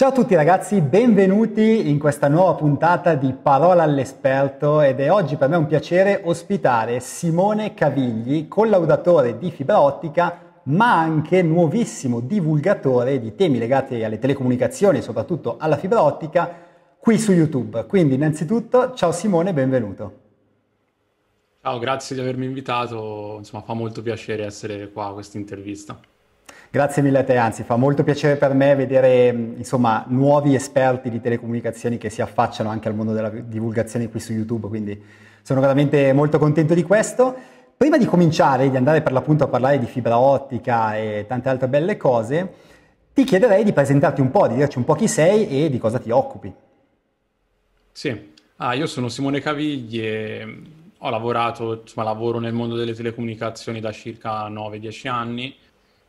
Ciao a tutti ragazzi, benvenuti in questa nuova puntata di Parola all'esperto ed è oggi per me un piacere ospitare Simone Cavigli, collaudatore di fibra ottica ma anche nuovissimo divulgatore di temi legati alle telecomunicazioni e soprattutto alla fibra ottica qui su YouTube. Quindi innanzitutto ciao Simone, benvenuto. Ciao, grazie di avermi invitato, insomma fa molto piacere essere qua a questa intervista. Grazie mille a te, anzi fa molto piacere per me vedere insomma, nuovi esperti di telecomunicazioni che si affacciano anche al mondo della divulgazione qui su YouTube, quindi sono veramente molto contento di questo. Prima di cominciare, di andare per l'appunto a parlare di fibra ottica e tante altre belle cose, ti chiederei di presentarti un po', di dirci un po' chi sei e di cosa ti occupi. Sì, ah, io sono Simone Cavigli e ho lavorato, insomma lavoro nel mondo delle telecomunicazioni da circa 9-10 anni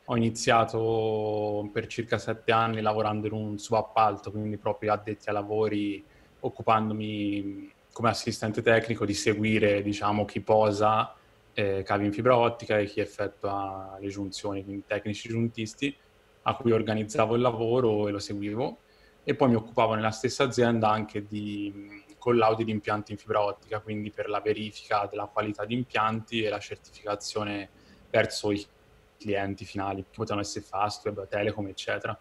ho iniziato per circa sette anni lavorando in un subappalto, quindi proprio addetti ai lavori, occupandomi come assistente tecnico di seguire diciamo, chi posa eh, cavi in fibra ottica e chi effettua le giunzioni, quindi tecnici giuntisti, a cui organizzavo il lavoro e lo seguivo. E poi mi occupavo nella stessa azienda anche di collaudi di impianti in fibra ottica, quindi per la verifica della qualità di impianti e la certificazione verso i clienti finali, che potevano essere Fastweb, Telecom, eccetera.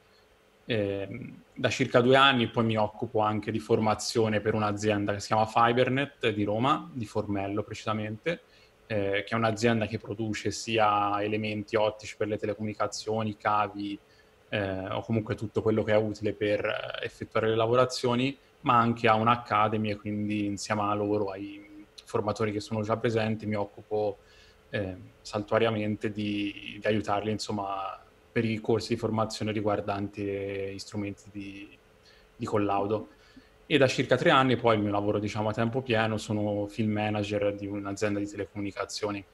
E, da circa due anni poi mi occupo anche di formazione per un'azienda che si chiama Fibernet di Roma, di Formello precisamente, eh, che è un'azienda che produce sia elementi ottici per le telecomunicazioni, cavi eh, o comunque tutto quello che è utile per eh, effettuare le lavorazioni, ma anche ha un'academy e quindi insieme a loro, ai formatori che sono già presenti, mi occupo eh, saltuariamente di, di, aiutarli insomma, per i corsi di formazione riguardanti gli strumenti di, di, collaudo. E da circa tre anni poi il mio lavoro diciamo, a tempo pieno sono film manager di un'azienda di telecomunicazioni.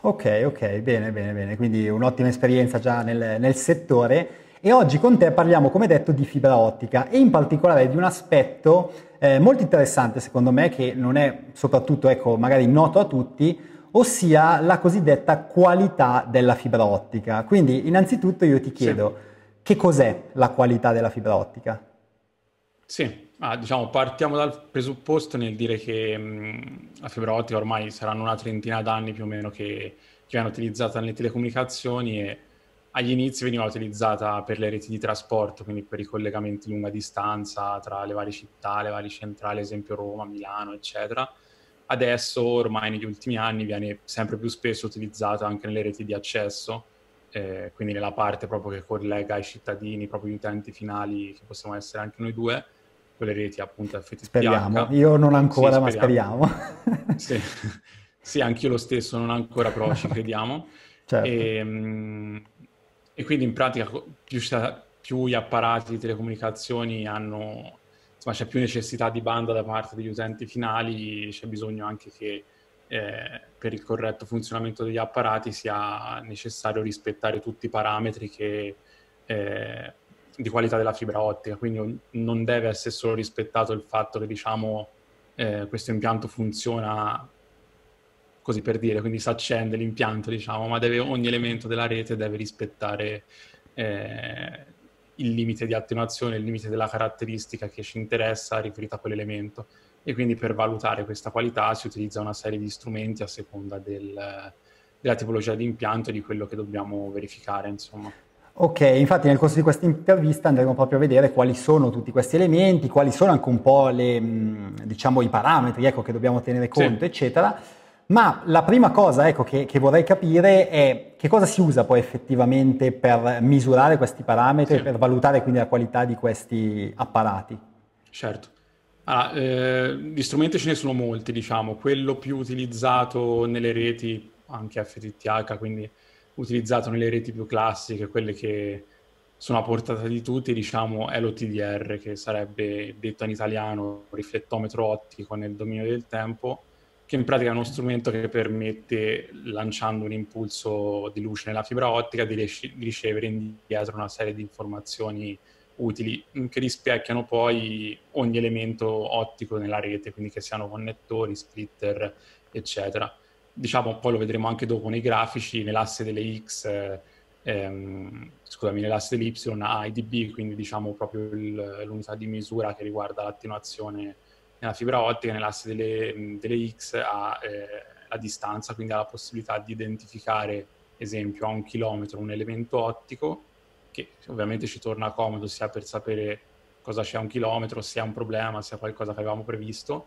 Ok, ok, bene, bene, bene. Quindi un'ottima esperienza già nel, nel settore. E oggi con te parliamo, come detto, di fibra ottica e in particolare di un aspetto eh, molto interessante secondo me che non è soprattutto, ecco, magari noto a tutti, ossia la cosiddetta qualità della fibra ottica. Quindi innanzitutto io ti chiedo sì. che cos'è la qualità della fibra ottica? Sì, ah, diciamo partiamo dal presupposto nel dire che mh, la fibra ottica ormai saranno una trentina d'anni più o meno che, che viene utilizzata nelle telecomunicazioni e agli inizi veniva utilizzata per le reti di trasporto, quindi per i collegamenti lunga distanza tra le varie città, le varie centrali, esempio Roma, Milano, eccetera adesso ormai negli ultimi anni viene sempre più spesso utilizzata anche nelle reti di accesso, eh, quindi nella parte proprio che collega i cittadini, proprio gli utenti finali, che possiamo essere anche noi due, quelle reti appunto FTTH. Speriamo, io non ancora, sì, ma speriamo. sì. sì, anch'io lo stesso, non ancora, però ci crediamo. certo. e, ehm, e, quindi in pratica più, più gli apparati di telecomunicazioni hanno insomma, c'è più necessità di banda da parte degli utenti finali, c'è bisogno anche che eh, per il corretto funzionamento degli apparati sia necessario rispettare tutti i parametri che, eh, di qualità della fibra ottica, quindi non deve essere solo rispettato il fatto che diciamo, eh, questo impianto funziona così per dire, quindi si accende l'impianto, diciamo, ma deve, ogni elemento della rete deve rispettare eh, il limite di attenuazione, il limite della caratteristica che ci interessa riferita a quell'elemento. E quindi per valutare questa qualità si utilizza una serie di strumenti a seconda del, della tipologia di impianto e di quello che dobbiamo verificare, insomma. Ok, infatti nel corso di questa intervista andremo proprio a vedere quali sono tutti questi elementi, quali sono anche un po' le, diciamo, i parametri ecco, che dobbiamo tenere conto, sì. eccetera ma la prima cosa ecco, che, che, vorrei capire è che cosa si usa poi effettivamente per misurare questi parametri sì. e per valutare quindi la qualità di questi apparati. Certo. Allora, eh, gli strumenti ce ne sono molti, diciamo. Quello più utilizzato nelle reti, anche FTTH, quindi utilizzato nelle reti più classiche, quelle che sono a portata di tutti, diciamo, è l'OTDR, che sarebbe detto in italiano riflettometro ottico nel dominio del tempo che in pratica è uno strumento che permette, lanciando un impulso di luce nella fibra ottica, di, ries- di ricevere indietro una serie di informazioni utili che rispecchiano poi ogni elemento ottico nella rete, quindi che siano connettori, splitter, eccetera. Diciamo, poi lo vedremo anche dopo nei grafici, nell'asse delle X eh, ehm, scusami, nell'asse dell'Y a IDB, quindi diciamo proprio il, l'unità di misura che riguarda l'attenuazione nella fibra ottica, nell'asse delle, delle X ha eh, la distanza, quindi ha la possibilità di identificare, esempio, a un chilometro un elemento ottico, che ovviamente ci torna comodo sia per sapere cosa c'è a un chilometro, se è un problema, se è qualcosa che avevamo previsto,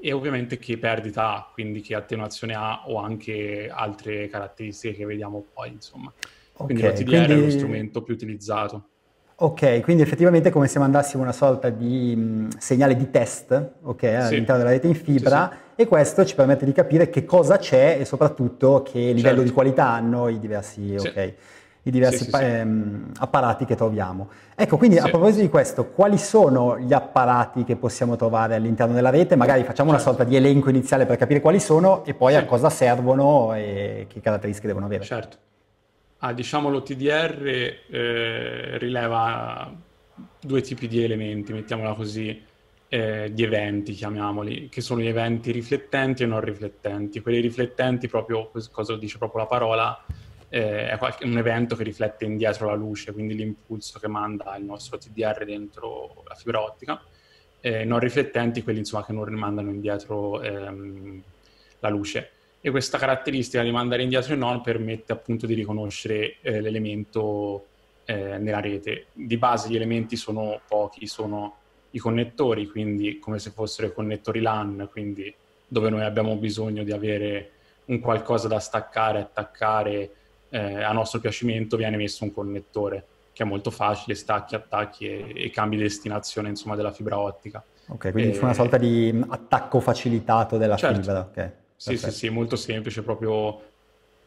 e ovviamente che perdita ha, quindi che attenuazione ha o anche altre caratteristiche che vediamo poi, insomma. Quindi okay, l'OTDR quindi... è lo strumento più utilizzato. Ok, quindi effettivamente è come se mandassimo una sorta di mh, segnale di test okay, all'interno della rete in fibra sì, sì. e questo ci permette di capire che cosa c'è e soprattutto che livello certo. di qualità hanno i diversi, sì. okay, i diversi pa- ehm, apparati che troviamo. Ecco, quindi a proposito di questo, quali sono gli apparati che possiamo trovare all'interno della rete? Magari facciamo certo. una sorta di elenco iniziale per capire quali sono e poi a cosa servono e che caratteristiche devono avere. Certo. Ah, diciamo l'OTDR eh, rileva due tipi di elementi, mettiamola così, eh, di eventi, chiamiamoli, che sono gli eventi riflettenti e non riflettenti. Quelli riflettenti, proprio, cosa dice proprio la parola, eh, è qualche, un evento che riflette indietro la luce, quindi l'impulso che manda il nostro OTDR dentro la fibra ottica. Eh, non riflettenti, quelli insomma che non rimandano indietro ehm, la luce e questa caratteristica di mandare indietro e non permette appunto di riconoscere eh, l'elemento eh, nella rete. Di base gli elementi sono pochi, sono i connettori, quindi come se fossero i connettori LAN, quindi dove noi abbiamo bisogno di avere un qualcosa da staccare, attaccare eh, a nostro piacimento, viene messo un connettore che è molto facile, stacchi, attacchi e, e cambi destinazione insomma, della fibra ottica. Ok, quindi c'è una sorta di attacco facilitato della certo. fibra. Okay. Sì, sì, sì, molto semplice, proprio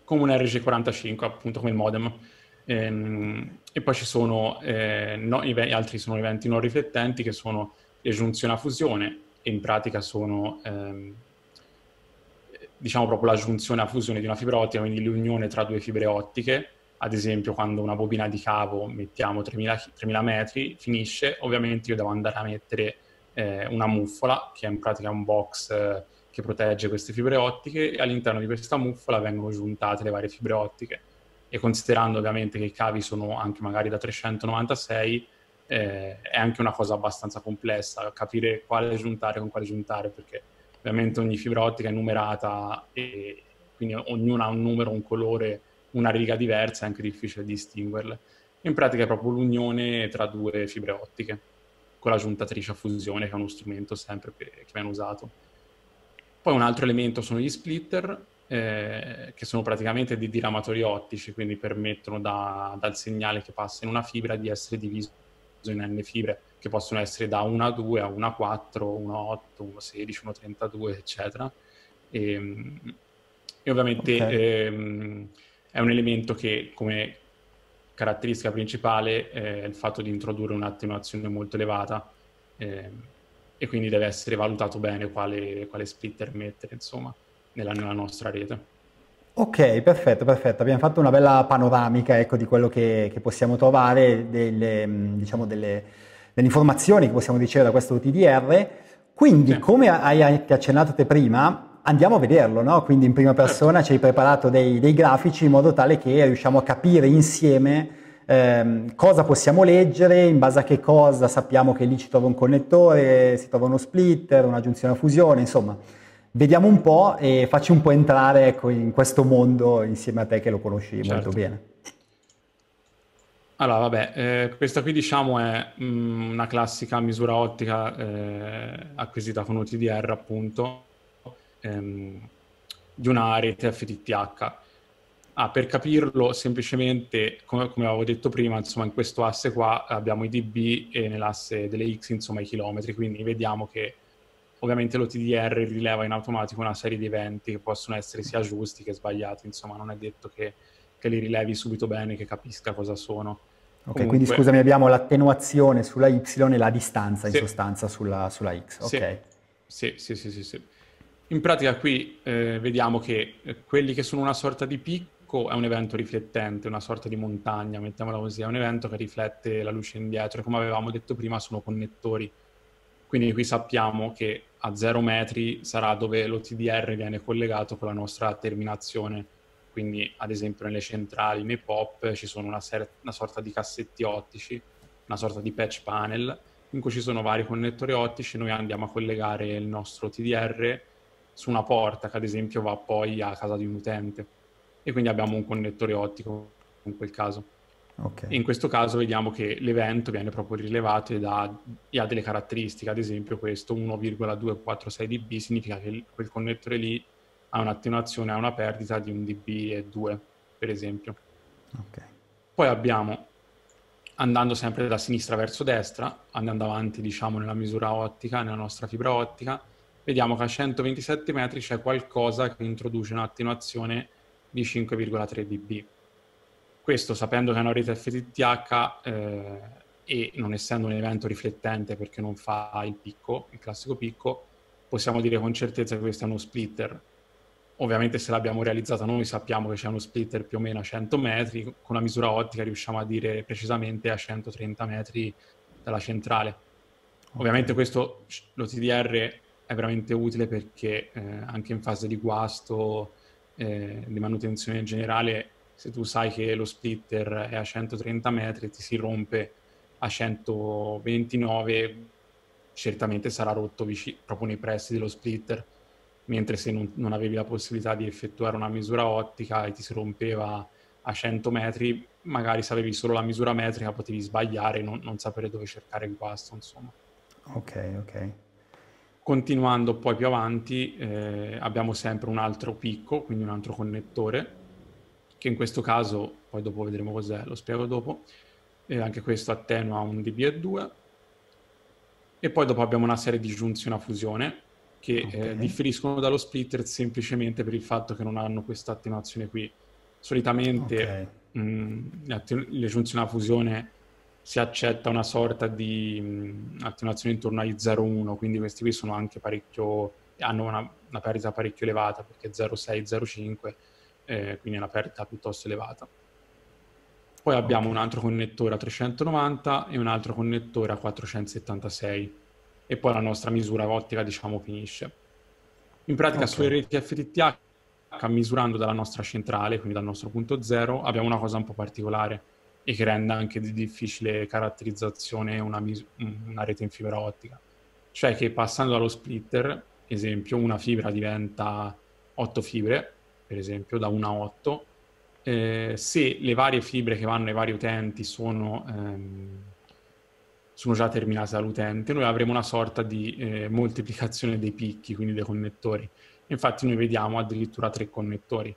come un RG45, appunto come il modem. Ehm, e poi ci sono eh, no, altri sono eventi non riflettenti che sono le giunzioni a fusione e in pratica sono ehm, diciamo proprio la giunzione a fusione di una fibra ottica, quindi l'unione tra due fibre ottiche, ad esempio quando una bobina di cavo mettiamo 3000, 3000 metri finisce, ovviamente io devo andare a mettere eh, una muffola che è in pratica un box eh, che protegge queste fibre ottiche e all'interno di questa muffola vengono giuntate le varie fibre ottiche e considerando ovviamente che i cavi sono anche magari da 396 eh, è anche una cosa abbastanza complessa capire quale giuntare con quale giuntare perché ovviamente ogni fibra ottica è numerata e quindi ognuna ha un numero, un colore, una riga diversa, è anche difficile distinguerle. In pratica è proprio l'unione tra due fibre ottiche con la giuntatrice a fusione che è uno strumento sempre che, viene usato. Poi un altro elemento sono gli splitter, eh, che sono praticamente dei diramatori ottici, quindi permettono da, dal segnale che passa in una fibra di essere diviso in n fibre, che possono essere da 1 a 2 a 1 a 4, 1 a 8, 1 a 16, 1 a 32, eccetera. E, ehm, e ovviamente okay. ehm, è un elemento che come caratteristica principale è il fatto di introdurre un'attenuazione molto elevata. Eh, e quindi deve essere valutato bene quale, quale splitter mettere, insomma, nella, nella, nostra rete. Ok, perfetto, perfetto. Abbiamo fatto una bella panoramica ecco, di quello che, che possiamo trovare, delle, diciamo, delle, delle, informazioni che possiamo ricevere da questo TDR. Quindi, sì. come hai accennato te prima, andiamo a vederlo, no? Quindi in prima persona certo. ci hai preparato dei, dei grafici in modo tale che riusciamo a capire insieme ehm, cosa possiamo leggere, in base a che cosa sappiamo che lì ci trova un connettore, si trova uno splitter, una giunzione a fusione, insomma. Vediamo un po' e facci un po' entrare ecco, in questo mondo insieme a te che lo conosci certo. molto bene. Allora, vabbè, eh, questa qui diciamo è mh, mm, una classica misura ottica eh, acquisita con UTDR appunto ehm, di una rete FTTH. Ah, per capirlo, semplicemente, come, come, avevo detto prima, insomma, in questo asse qua abbiamo i dB e nell'asse delle X, insomma, i chilometri, quindi vediamo che ovviamente l'OTDR rileva in automatico una serie di eventi che possono essere sia giusti che sbagliati, insomma, non è detto che, che li rilevi subito bene, che capisca cosa sono. Ok, Comunque... quindi scusami, abbiamo l'attenuazione sulla Y e la distanza in sì. sostanza sulla, sulla X. Ok. Sì, sì, sì, sì, sì. In pratica qui eh, vediamo che eh, quelli che sono una sorta di picco Ecco, è un evento riflettente, una sorta di montagna, mettiamola così, è un evento che riflette la luce indietro come avevamo detto prima sono connettori. Quindi qui sappiamo che a zero metri sarà dove l'OTDR viene collegato con la nostra terminazione. Quindi ad esempio nelle centrali, nei POP ci sono una, ser- una sorta di cassetti ottici, una sorta di patch panel in cui ci sono vari connettori ottici, noi andiamo a collegare il nostro TDR su una porta che ad esempio va poi a casa di un utente e quindi abbiamo un connettore ottico in quel caso. Okay. in questo caso vediamo che l'evento viene proprio rilevato e ha delle caratteristiche, ad esempio questo 1,246 dB significa che quel connettore lì ha un'attenuazione, ha una perdita di un dB e 2, per esempio. Okay. Poi abbiamo, andando sempre da sinistra verso destra, andando avanti diciamo nella misura ottica, nella nostra fibra ottica, vediamo che a 127 metri c'è qualcosa che introduce un'attenuazione di 5,3 dB. Questo sapendo che è una rete FTTH eh, e non essendo un evento riflettente perché non fa il picco, il classico picco, possiamo dire con certezza che questo è uno splitter Ovviamente se l'abbiamo realizzata noi sappiamo che c'è uno splitter più o meno a 100 metri, con la misura ottica riusciamo a dire precisamente a 130 metri dalla centrale. Ovviamente questo, lo TDR è veramente utile perché eh, anche in fase di guasto, eh, di manutenzione in generale, se tu sai che lo splitter è a 130 metri e ti si rompe a 129, certamente sarà rotto vicino, proprio nei pressi dello splitter mentre se non, non, avevi la possibilità di effettuare una misura ottica e ti si rompeva a 100 metri, magari se avevi solo la misura metrica potevi sbagliare e non, non sapere dove cercare il guasto, insomma. Ok, ok. Continuando poi più avanti eh, abbiamo sempre un altro picco, quindi un altro connettore, che in questo caso, poi dopo vedremo cos'è, lo spiego dopo, e anche questo attenua un dB e 2. Poi dopo abbiamo una serie di giunzioni a fusione, che eh, okay. eh, differiscono dallo splitter semplicemente per il fatto che non hanno questa attenuazione qui. Solitamente okay. mh, le giunzioni a fusione si accetta una sorta di mh, attenuazione intorno agli 0,1, quindi questi qui sono anche parecchio, hanno una, una perdita parecchio elevata perché 0,6, 0,5, eh, quindi è una perdita piuttosto elevata. Poi abbiamo un altro connettore a 390 e un altro connettore a 476 e poi la nostra misura ottica diciamo finisce. In pratica okay. sulle reti FTTH misurando dalla nostra centrale, quindi dal nostro punto zero, abbiamo una cosa un po' particolare e che rende anche di difficile caratterizzazione una, mis- una rete in fibra ottica. Cioè che passando dallo splitter, esempio, una fibra diventa 8 fibre, per esempio, da 1 a 8, eh, se le varie fibre che vanno ai vari utenti sono ehm, sono già terminate dall'utente, noi avremo una sorta di eh, moltiplicazione dei picchi, quindi dei connettori. Infatti noi vediamo addirittura tre connettori,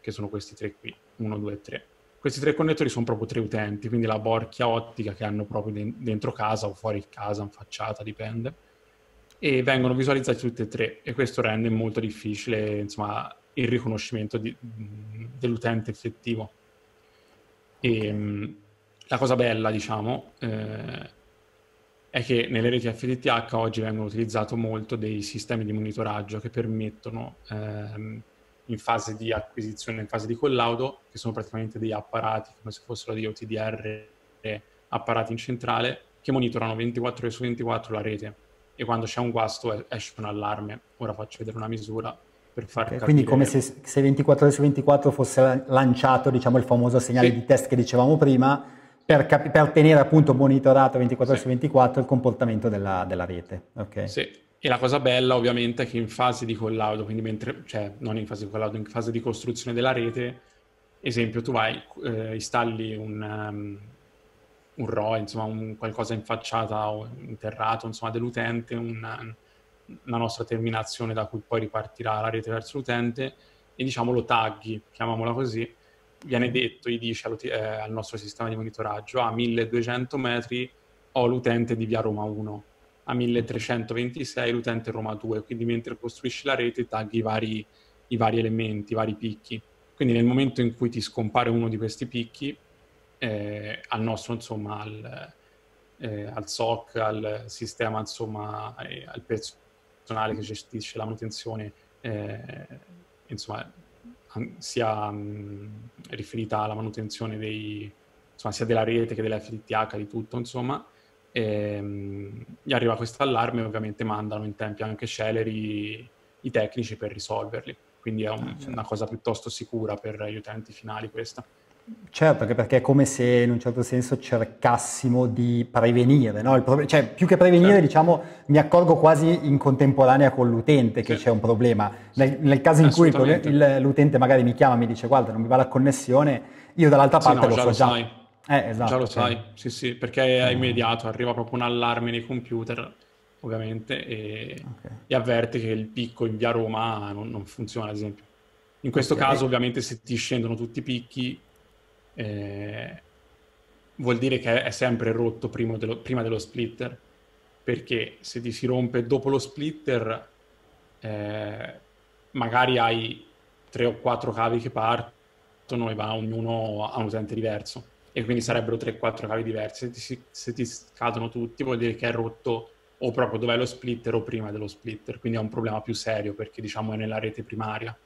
che sono questi tre qui, 1, 2, 3. Questi tre connettori sono proprio tre utenti, quindi la borchia ottica che hanno proprio dentro casa o fuori casa, in facciata, dipende, e vengono visualizzati tutti e tre e questo rende molto difficile insomma, il riconoscimento di, dell'utente effettivo. E, la cosa bella, diciamo, eh, è che nelle reti FTTH oggi vengono utilizzati molto dei sistemi di monitoraggio che permettono ehm, in fase di acquisizione, in fase di collaudo, che sono praticamente degli apparati come se fossero degli OTDR apparati in centrale, che monitorano 24 ore su 24 la rete e quando c'è un guasto esce un allarme. Ora faccio vedere una misura per far okay, capire... Quindi come se, se, 24 ore su 24 fosse lanciato diciamo, il famoso segnale sì. di test che dicevamo prima, per, capi- per, tenere appunto monitorato 24 ore su 24 il comportamento della, della rete. Okay. Sì, e la cosa bella ovviamente è che in fase di collaudo, quindi mentre, cioè non in fase di collaudo, in fase di costruzione della rete, esempio tu vai, eh, installi un, um, un RO, insomma un qualcosa in facciata o interrato, insomma dell'utente, una, una nostra terminazione da cui poi ripartirà la rete verso l'utente e diciamo lo tagli, chiamiamola così, viene detto, gli dice eh, al nostro sistema di monitoraggio, a 1200 metri ho l'utente di via Roma 1, a 1326 l'utente Roma 2, quindi mentre costruisci la rete tagli i vari, i vari elementi, i vari picchi. Quindi nel momento in cui ti scompare uno di questi picchi, eh, al nostro, insomma, al, eh, al SOC, al sistema, insomma, eh, al personale che gestisce la manutenzione, eh, insomma, sia mh, riferita alla manutenzione dei, insomma, sia della rete che della FTTH, di tutto, insomma, e, mh, gli arriva questo allarme e ovviamente mandano in tempi anche celeri i tecnici per risolverli. quindi è un, ah, certo. una cosa piuttosto sicura per gli utenti finali questa. Certo, anche perché è come se in un certo senso cercassimo di prevenire, no? Pro- cioè più che prevenire certo. diciamo mi accorgo quasi in contemporanea con l'utente che sì. c'è un problema. Nel, nel caso in cui il, l'utente magari mi chiama e mi dice guarda non mi va la connessione, io dall'altra parte sì, no, lo so lo già. Sai. Eh, esatto, già lo sai, sai. sì sì, perché è immediato, arriva proprio un allarme nei computer ovviamente e, okay. e avverte che il picco in via Roma non, non funziona ad esempio. In questo okay. caso ovviamente se ti scendono tutti i picchi eh, vuol dire che è sempre rotto prima dello, prima dello, splitter, perché se ti si rompe dopo lo splitter, eh, magari hai tre o quattro cavi che partono e va ognuno a un utente diverso, e quindi sarebbero tre o quattro cavi diversi. Se ti, se ti scadono tutti, vuol dire che è rotto o proprio dov'è lo splitter o prima dello splitter, quindi è un problema più serio perché diciamo è nella rete primaria,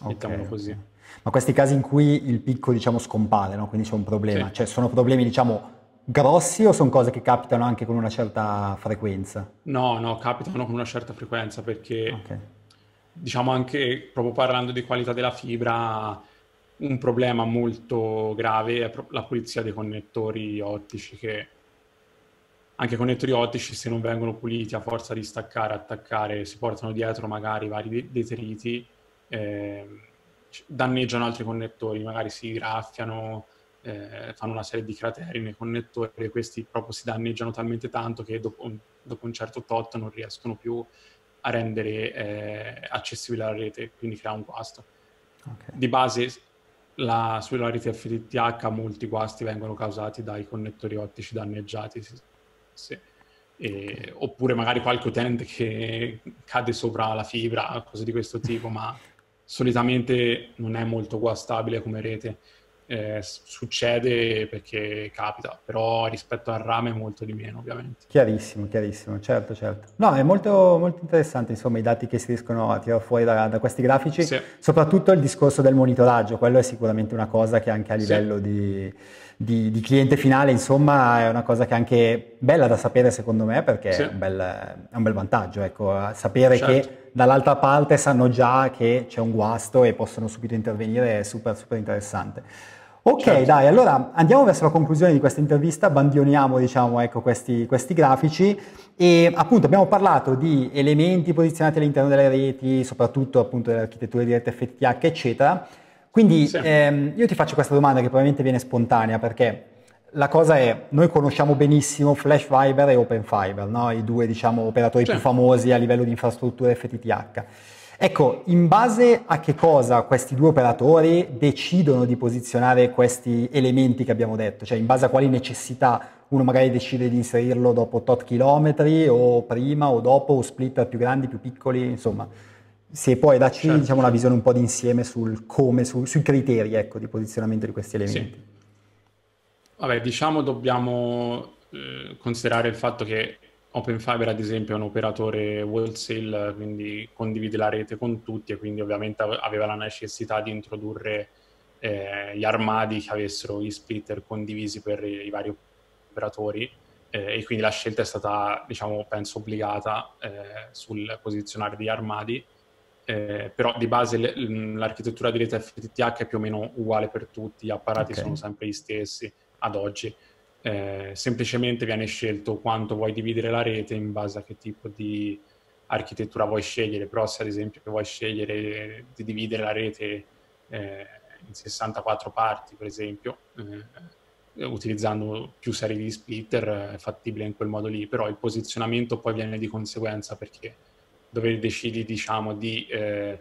okay, mettiamolo così. Okay. Ma questi casi in cui il picco diciamo scompare, no? quindi c'è un problema, sì. cioè sono problemi diciamo grossi o sono cose che capitano anche con una certa frequenza? No, no, capitano con una certa frequenza perché okay. diciamo anche proprio parlando di qualità della fibra un problema molto grave è la pulizia dei connettori ottici che anche connettori ottici se non vengono puliti a forza di staccare, attaccare, si portano dietro magari vari detriti. Eh, danneggiano altri connettori, magari si graffiano, eh, fanno una serie di crateri nei connettori e questi proprio si danneggiano talmente tanto che dopo, dopo un certo tot non riescono più a rendere eh, accessibile la rete, quindi crea un guasto. Okay. Di base la, sulla rete FTTH molti guasti vengono causati dai connettori ottici danneggiati, sì. Sì. E, oppure magari qualche utente che cade sopra la fibra, cose di questo tipo, ma solitamente non è molto guastabile come rete. Eh, succede perché capita, però rispetto al rame molto di meno ovviamente. Chiarissimo, chiarissimo, certo, certo. No, è molto, molto interessante insomma i dati che si riescono a tirare fuori da, da questi grafici, sì. soprattutto il discorso del monitoraggio, quello è sicuramente una cosa che anche a livello sì. di, di, di, cliente finale insomma è una cosa che è anche bella da sapere secondo me perché sì. è, un bel, è, un bel, vantaggio, ecco, sapere certo. che dall'altra parte sanno già che c'è un guasto e possono subito intervenire è super super interessante. Ok, certo. dai, allora andiamo verso la conclusione di questa intervista, bandioniamo diciamo, ecco, questi, questi, grafici e appunto abbiamo parlato di elementi posizionati all'interno delle reti, soprattutto appunto delle architetture di rete FTTH, eccetera. Quindi sì. ehm, io ti faccio questa domanda che probabilmente viene spontanea perché la cosa è, noi conosciamo benissimo Flash Fiber e Open Fiber, no? i due diciamo, operatori sì. più famosi a livello di infrastrutture FTTH. Ecco, in base a che cosa questi due operatori decidono di posizionare questi elementi che abbiamo detto? Cioè in base a quali necessità uno magari decide di inserirlo dopo tot chilometri o prima o dopo o splitter più grandi, più piccoli, insomma. Se puoi darci certo. diciamo, una visione un po' d'insieme sul come, su, sui criteri ecco, di posizionamento di questi elementi. Sì. Vabbè, diciamo dobbiamo eh, considerare il fatto che OpenFiber ad esempio è un operatore wholesale, quindi condivide la rete con tutti e quindi ovviamente aveva la necessità di introdurre eh, gli armadi che avessero gli splitter condivisi per i, i vari operatori eh, e quindi la scelta è stata, diciamo, penso obbligata eh, sul posizionare degli armadi, eh, però di base l'architettura di rete FTTH è più o meno uguale per tutti, gli apparati okay. sono sempre gli stessi ad oggi eh, semplicemente viene scelto quanto vuoi dividere la rete in base a che tipo di architettura vuoi scegliere, però se ad esempio vuoi scegliere di dividere la rete eh, in 64 parti, per esempio, eh, utilizzando più serie di splitter, è fattibile in quel modo lì, però il posizionamento poi viene di conseguenza perché dove decidi diciamo di eh,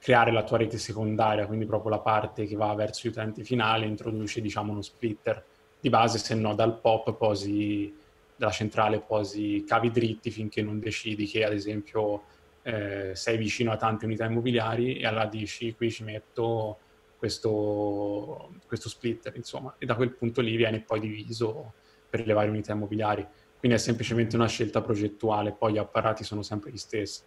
creare la tua rete secondaria, quindi proprio la parte che va verso gli utenti finali, introduci diciamo uno splitter di base, se no dal pop posi, dalla centrale posi cavi dritti finché non decidi che ad esempio eh, sei vicino a tante unità immobiliari e allora dici qui ci metto questo, questo splitter, insomma, e da quel punto lì viene poi diviso per le varie unità immobiliari. Quindi è semplicemente una scelta progettuale, poi gli apparati sono sempre gli stessi.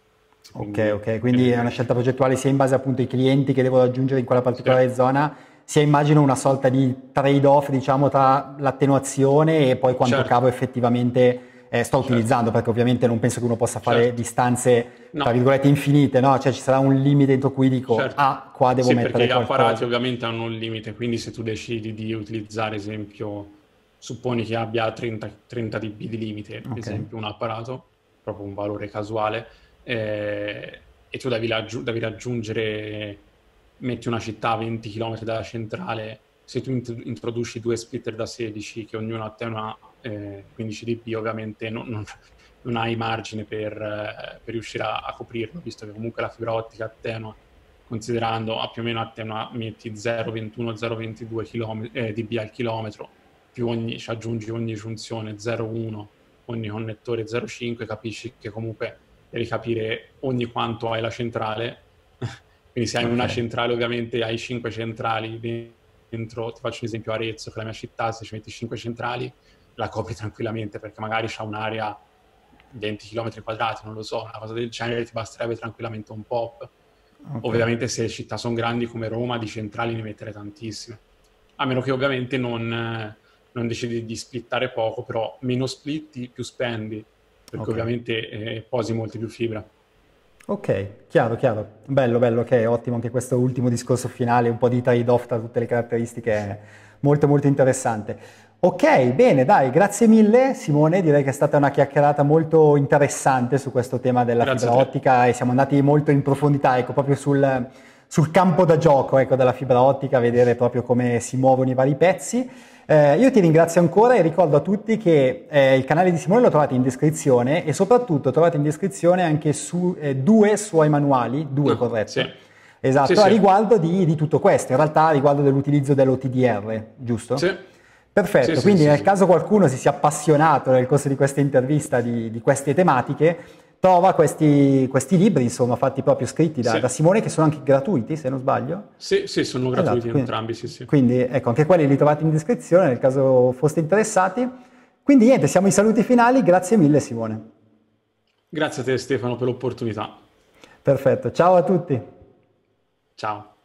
Quindi, ok, ok, quindi è una scelta progettuale sia in base appunto ai clienti che devo raggiungere in quella particolare sì. zona, sia immagino una sorta di trade-off diciamo, tra l'attenuazione e poi quanto certo. cavo effettivamente eh, sto certo. utilizzando, perché ovviamente non penso che uno possa fare certo. distanze, no. tra virgolette, infinite, no? Cioè ci sarà un limite entro cui dico, certo. ah, qua devo sì, mettere perché qualcosa. gli apparati ovviamente hanno un limite, quindi se tu decidi di utilizzare, esempio, supponi che abbia 30, 30 dB di limite, okay. esempio un apparato, proprio un valore casuale, eh, e tu devi, raggiung- devi, raggiungere, metti una città a 20 km dalla centrale, se tu int- introduci due splitter da 16 che ognuno ha una eh, 15 dB, ovviamente non, non, non hai margine per, eh, per riuscire a, a, coprirlo, visto che comunque la fibra ottica attenua, considerando a più o meno attenua, metti 0,21-0,22 km, eh, dB al chilometro, più ogni, ci aggiungi ogni giunzione 0,1, ogni connettore 0,5, capisci che comunque devi capire ogni quanto hai la centrale. Quindi se hai okay. una centrale, ovviamente hai 5 centrali dentro, ti faccio un esempio Arezzo, che è la mia città, se ci metti 5 centrali, la copri tranquillamente perché magari c'è un'area 20 km quadrati, non lo so, una cosa del genere ti basterebbe tranquillamente un pop. Okay. Ovviamente se le città sono grandi come Roma, di centrali ne mettere tantissime. A meno che ovviamente non, non decidi di splittare poco, però meno splitti più spendi, perché okay. ovviamente eh, posi molti più fibra. Ok, chiaro, chiaro. Bello, bello, ok, ottimo anche questo ultimo discorso finale, un po' di trade-off tra tutte le caratteristiche, molto molto interessante. Ok, bene, dai, grazie mille Simone, direi che è stata una chiacchierata molto interessante su questo tema della grazie fibra ottica e siamo andati molto in profondità, ecco, proprio sul, sul campo da gioco ecco, della fibra ottica, vedere proprio come si muovono i vari pezzi. Eh, io ti ringrazio ancora e ricordo a tutti che eh, il canale di Simone lo trovate in descrizione e soprattutto trovate in descrizione anche su, eh, due suoi manuali, due no, corretto? Sì. Esatto, sì, a riguardo di, di, tutto questo, in realtà a riguardo dell'utilizzo dell'OTDR, giusto? Sì. Perfetto, sì, quindi sì, nel sì. caso qualcuno si sia appassionato nel corso di questa intervista di, di queste tematiche, trova questi, questi, libri, insomma, fatti proprio scritti da, da, Simone, che sono anche gratuiti, se non sbaglio. Sì, sì, sono esatto, gratuiti esatto, entrambi, sì, sì. Quindi, ecco, anche quelli li trovate in descrizione nel caso foste interessati. Quindi, niente, siamo ai saluti finali. Grazie mille, Simone. Grazie a te, Stefano, per l'opportunità. Perfetto. Ciao a tutti. Ciao.